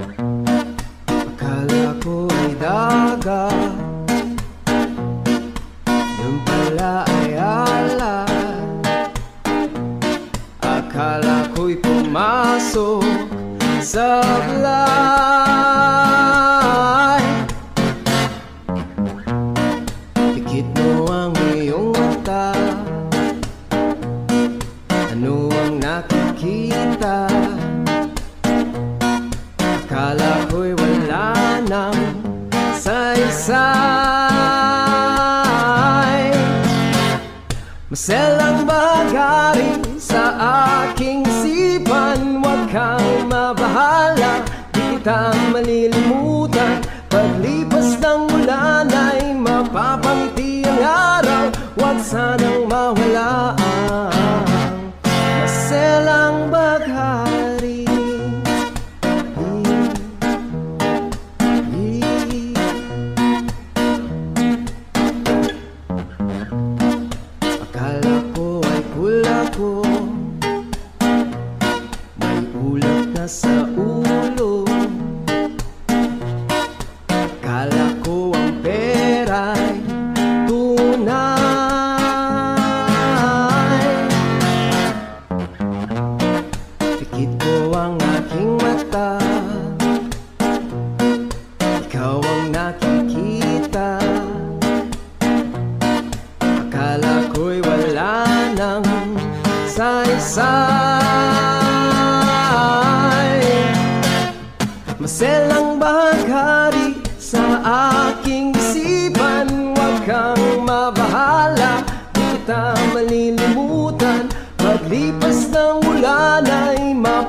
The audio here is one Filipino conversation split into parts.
Akala ko ay daga Yun pala ay ala Akala ko'y pumasok sa vlog Pikit mo ang iyong mata. Ano ang nakikita? Saysay Maselang bagari sa aking isipan. Huwag kang mabahala, di kita malilimutan. Paglipas ng ulan ay mapapangiti ang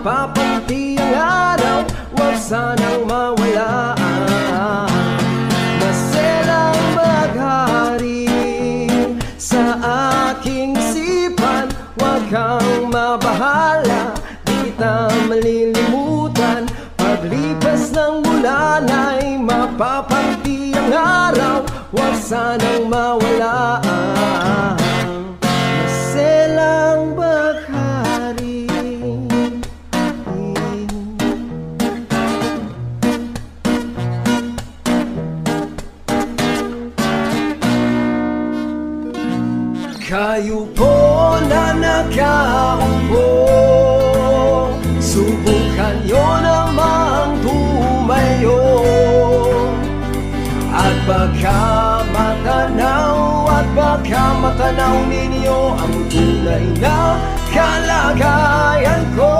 ay mapapanti ang araw Huwag sanang mawala Maselang baghari sa aking isipan. Huwag kang mabahala, di kita malilimutan. Paglipas ng bulan ay mapapanti ang araw Huwag sanang mawala Maselang Kayo po na nakaupo. Subukan nyo namang tumayo. At baka matanaw At baka matanaw ninyo Ang tunay na kalagayan ko.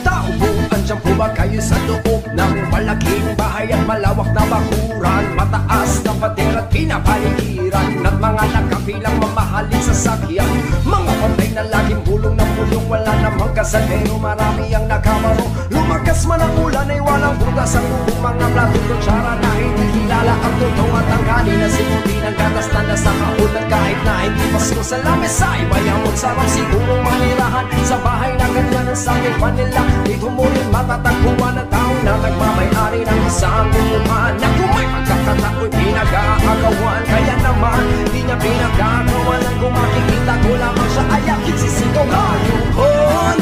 Tao po, andyan po ba kayo sa loob ng malaking bahay at malawak na bakuran pader at pinapaligiran At mga nakapilang mamahaling sasakyan Mga patay na laging bulong ng bulong Wala namang kasadero, marami ang nakabaro. Lumakas man ang ulan ay walang bugas. Ang bubong mga plato kutsara na hindi kilala Ang totoo at ang kanina sinuti ng gatas na nasa kaulan Kahit na hindi pasko sa lamesa ay bayamot sarap sigurong manirahan. Sa bahay na ganyan ang saging panila Dito mo rin matatagpuan ang tao na nagmamayari ng isang umuhan Na kung may pagkakatao'y pinag-aagawan. Kaya naman di niya pinagagawan Ang kung makikita ko lamang siya ay aking sisigaw Ayoko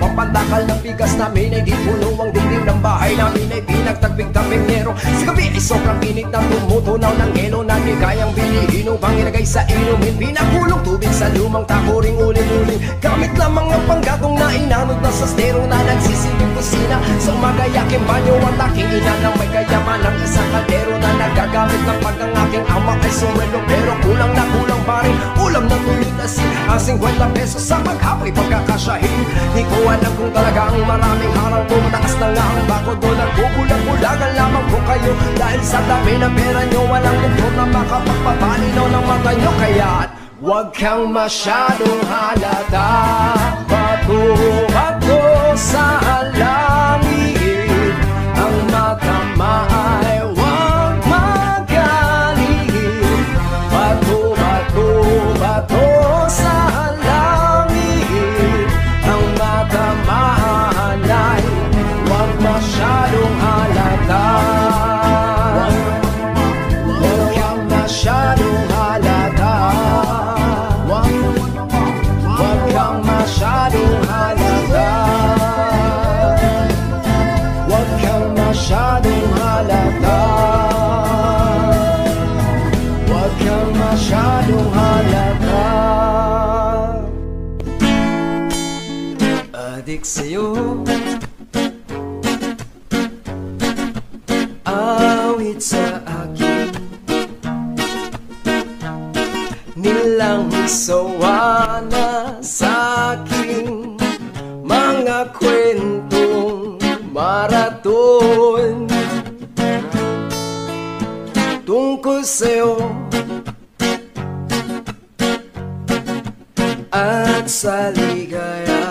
Walang ibang pandakal ng bigas namin Ay di puno ang dingding ng bahay namin Ay pinagtagbing-tabing nero Sa gabi ay sobrang init na tumutunaw ng elo Na di kayang bilihin upang ilagay sa inumin. Pinakulong tubig sa lumang takuring ulit-ulit. Gamit lamang ang panggatong na inanod na sa stero Na nagsisilbing kusina. Sa umaga yaking banyo at aking ina Nang may kayaman ng isang kaldero Na nagagamit ng pag ang aking ama ay sumwelo Pero kulang na kulang pa rin Ulam na tuloy na sin Ang 50 pesos sa maghapoy pagkakasyahin. Di ko alam kung talagang maraming harang ko Mataas na nga ang bako doon Nagbubulag-bulagan lamang po kayo. Dahil sa dami ng pera nyo Walang doktor na makapagpapalinaw ng mata nyo. Kaya Huwag kang masyadong halata. Bato-bato sa langit Adik sa'yo. Awit sa akin. Nilang sawa na sa aking Mga kwentong maraton. Tungkol sa'yo. At sa ligaya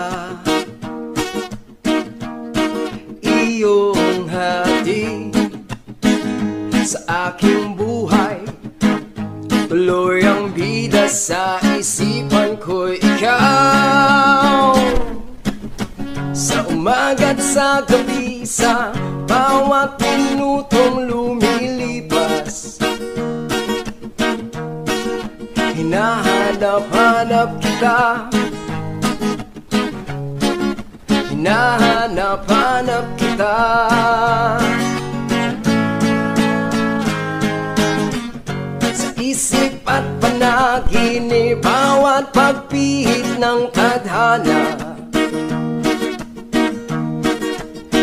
Iyong hati Sa aking buhay. Tuloy ang bida sa isipan ko ikaw. Sa umaga't sa gabi Sa bawat minutong lumilipas Hinahanap-hanap kita. Hinahanap-hanap kita Sa isip at panaginip Bawat pagpihit ng tadhana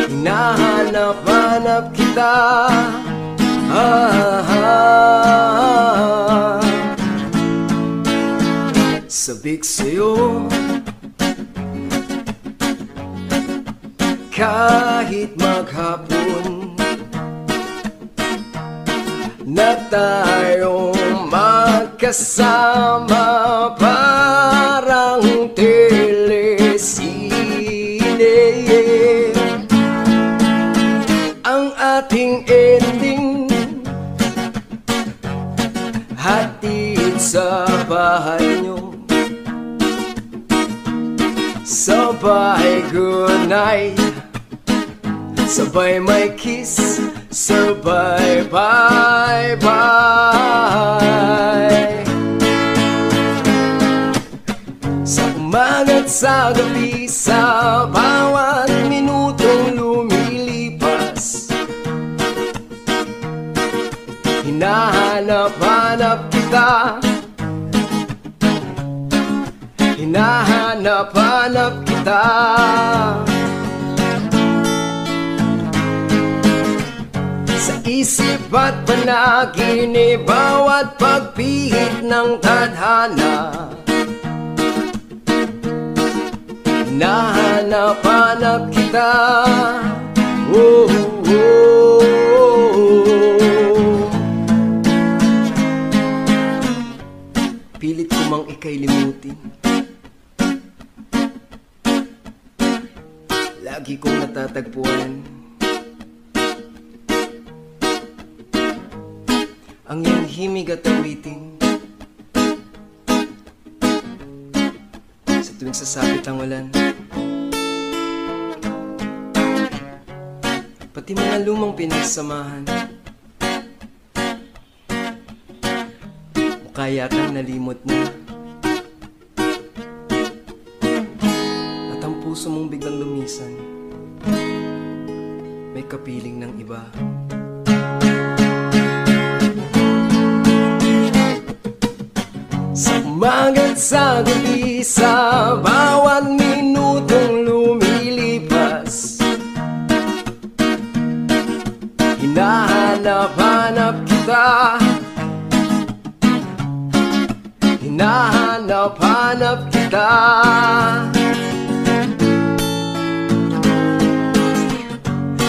Hinahanap-hanap kita ah, ah. Sabik sa'yo Kahit maghapon Na tayong magkasama Parang telesine. Ang ating ending Hatid sa bahay nyo. Sabay good night Sabay may kiss Sabay bye bye Sa umaga't sa gabi Sa bawat minutong lumilipas. Hinahanap-hanap kita. Hinahanap-hanap kita isip at panaginip Bawat pagpihit ng tadhana. Hinahanap-hanap kita. Oh, oh, oh. Pilit ko mang ikay limutin Lagi kong natatagpuan Ang iyong himig at awitin. Sa tuwing sasapit ang ulan. Pati mga lumang pinagsamahan. Mukha yatang nalimot na. At ang puso mong biglang lumisan. May kapiling ng iba Sa umaga't sa gabi bawat minutong lumilipas. Hinahanap-hanap kita. Hinahanap-hanap kita.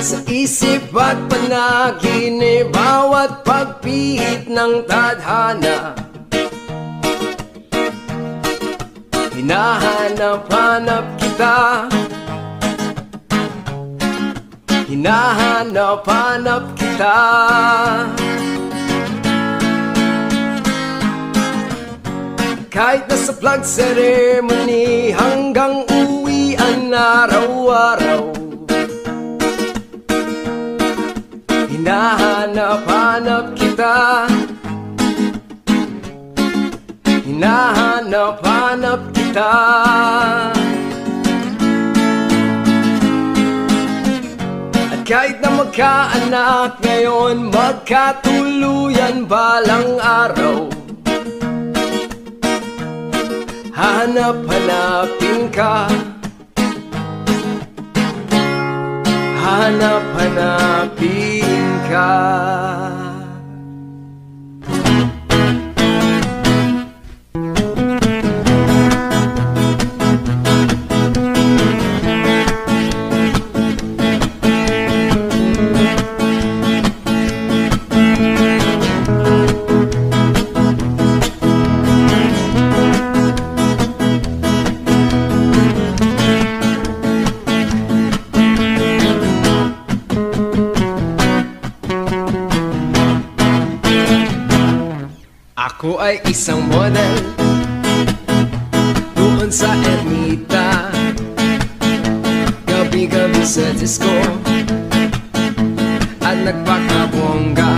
Sa isip at panaginip Bawat pagpihit ng tadhana Hinahanap-hanap kita. Hinahanap-hanap kita. Kahit nasa flag ceremony Hanggang uwian araw-araw. Hinahanap-hanap kita hinahanap-hanap kita. At kahit na magkaanak ngayon Magkatuluyan balang araw. Hahanap-hanapin ka. Hahanap-hanapin ka. Ako ay isang model. Doon sa ermita. Gabi-gabi sa disco At nagpakabongga.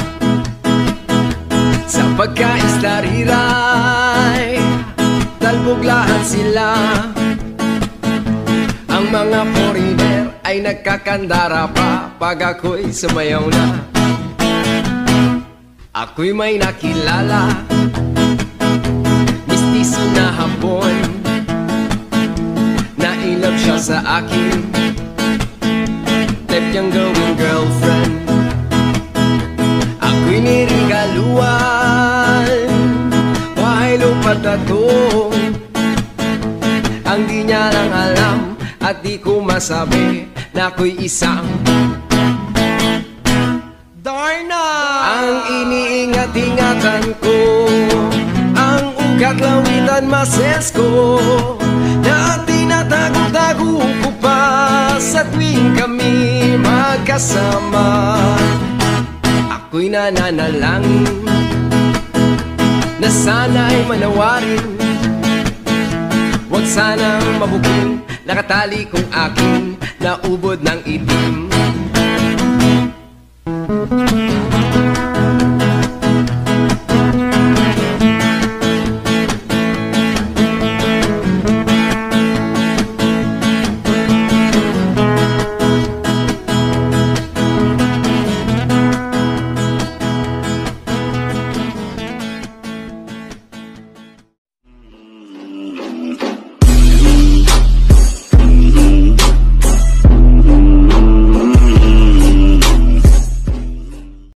Sa pagkaistariray Talbog lahat sila. Ang mga foreigner ay nagkakandara pa Pag ako'y sumayaw na. Ako'y may nakilala siya sa akin. Type niyang gawing girlfriend. Ako'y nirigaluan Why lupat Ang di niya lang alam At di ko masabi Na ako'y isang Darna! Ang iniingat-ingatan ko Ang ugat lawitan mases ko ko pa Sa tuwing kami magkasama Ako'y nananalangin Na sana'y manawarin. Huwag sanang mabuking Nakatali kong aking Naubod ng itim